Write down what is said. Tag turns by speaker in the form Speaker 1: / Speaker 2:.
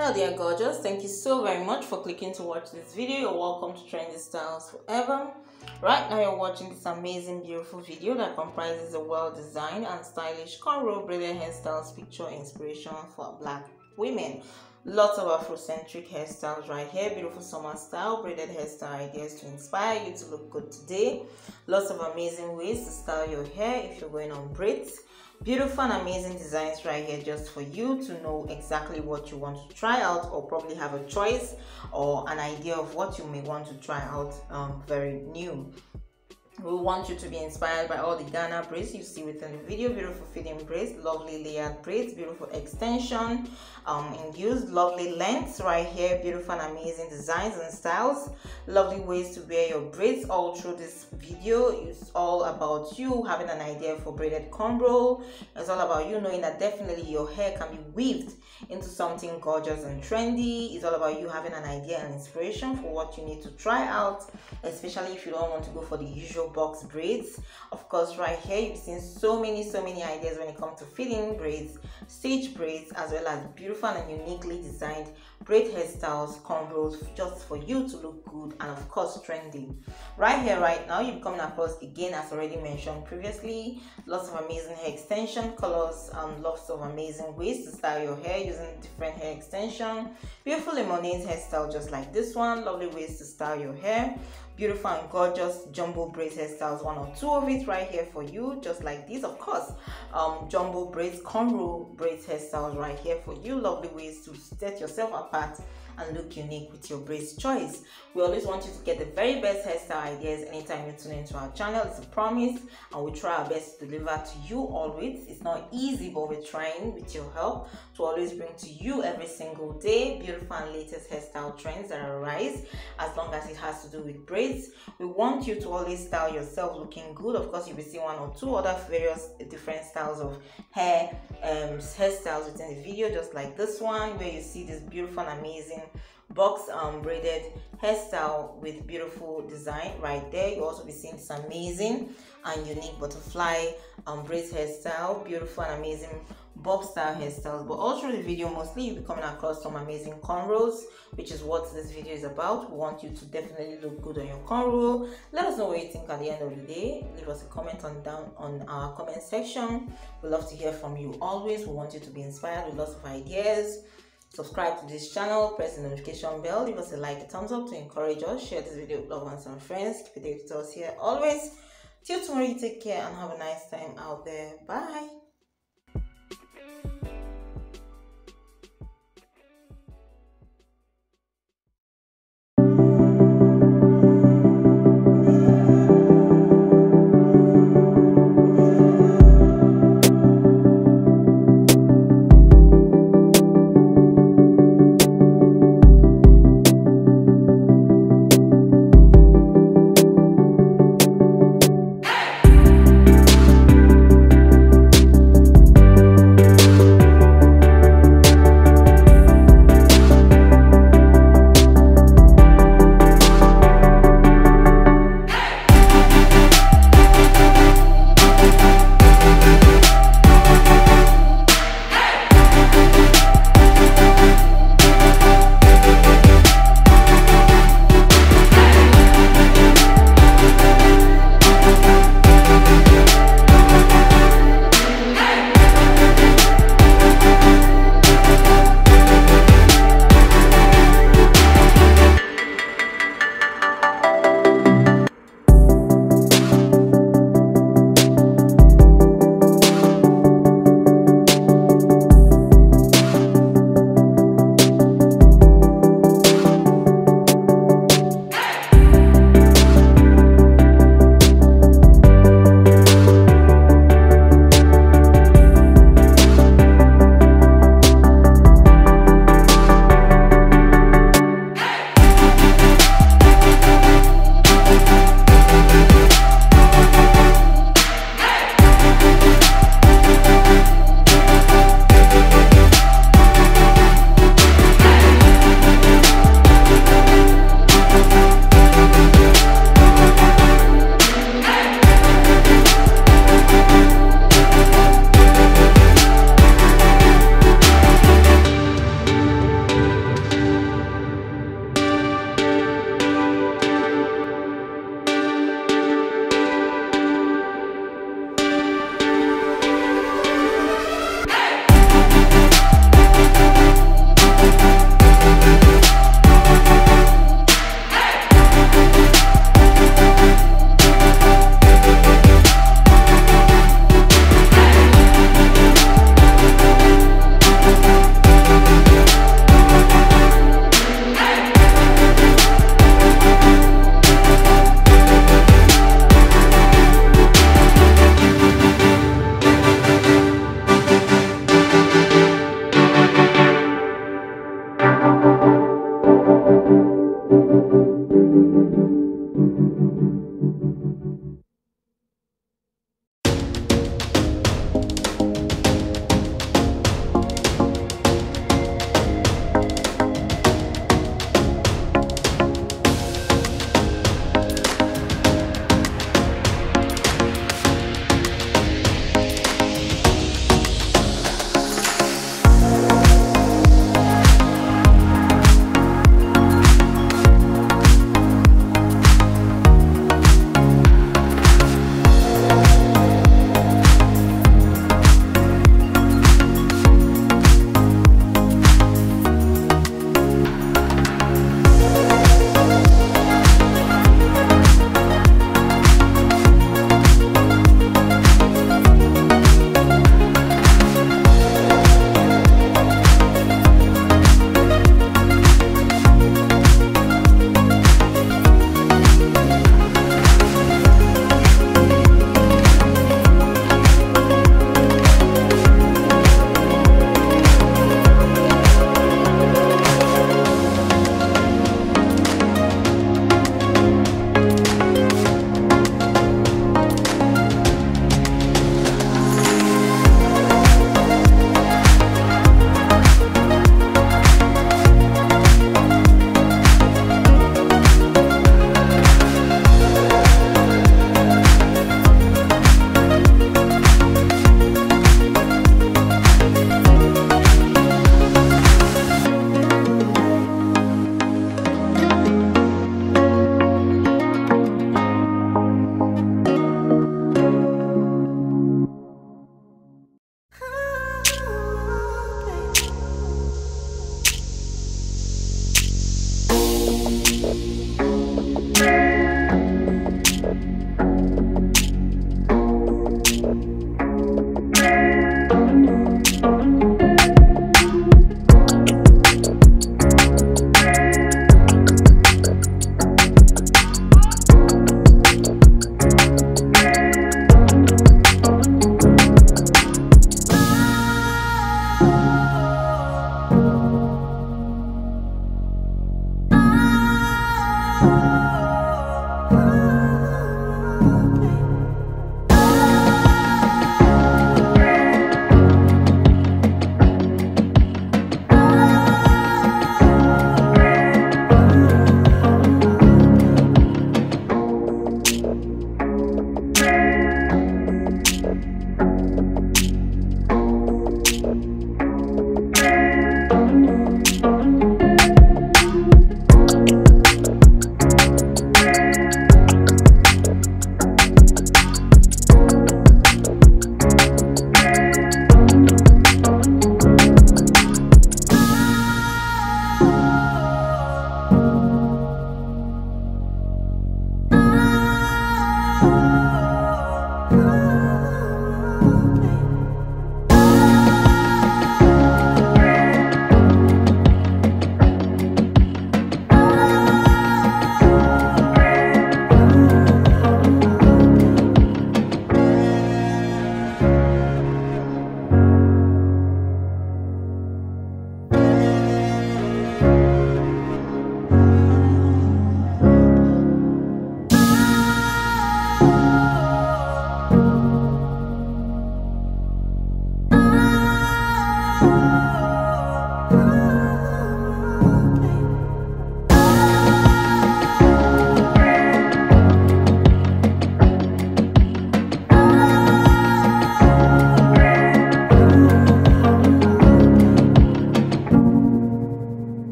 Speaker 1: Hello dear gorgeous, thank you so very much for clicking to watch this video. You're welcome to Trendy Styles Forever. Right now you're watching this amazing beautiful video that comprises a well-designed and stylish cornrow braided hairstyles picture inspiration for black women. Lots of Afrocentric hairstyles right here. Beautiful summer style, braided hairstyle ideas to inspire you to look good today. Lots of amazing ways to style your hair if you're going on braids. Beautiful and amazing designs right here just for you to know exactly what you want to try out or probably have a choice or an idea of what you may want to try out um, very new we want you to be inspired by all the Ghana braids you see within the video. Beautiful fitting braids, lovely layered braids, beautiful extension, um, induced, lovely lengths right here, beautiful and amazing designs and styles, lovely ways to wear your braids all through this video. It's all about you having an idea for braided cornrow. It's all about you knowing that definitely your hair can be weaved into something gorgeous and trendy. It's all about you having an idea and inspiration for what you need to try out, especially if you don't want to go for the usual box braids. Of course right here you've seen so many so many ideas when it comes to fitting braids stitch braids as well as beautiful and uniquely designed braid hairstyles cornrows just for you to look good and of course trendy right here right now you're coming across again as already mentioned previously lots of amazing hair extension colors and lots of amazing ways to style your hair using different hair extension. Beautiful lemonade hairstyle just like this one. Lovely ways to style your hair beautiful and gorgeous jumbo braids hairstyles one or two of it right here for you just like this of course. Um jumbo braids cornrow braids hairstyles right here for you. Lovely ways to set yourself apart and look unique with your braids choice. We always want you to get the very best hairstyle ideas anytime you tune into our channel. It's a promise and we try our best to deliver to you always. It's not easy but we're trying with your help to always bring to you every single day beautiful and latest hairstyle trends that arise as long as it has to do with braids. We want you to always style yourself looking good. Of course, you'll be seeing one or two other various different styles of hair um, hairstyles within the video just like this one where you see this beautiful and amazing box um, braided hairstyle with beautiful design right there. You also be seeing this amazing and unique butterfly um, braid hairstyle beautiful and amazing bob style hairstyles. But all through the video mostly you'll be coming across some amazing cornrows which is what this video is about. We want you to definitely look good on your cornrow. Let us know what you think at the end of the day. Leave us a comment on down on our comment section. We love to hear from you always. We want you to be inspired with lots of ideas subscribe to this channel press the notification bell leave us a like a thumbs up to encourage us share this video with loved ones and friends keep it with us here always. Till tomorrow you take care and have a nice time out there. Bye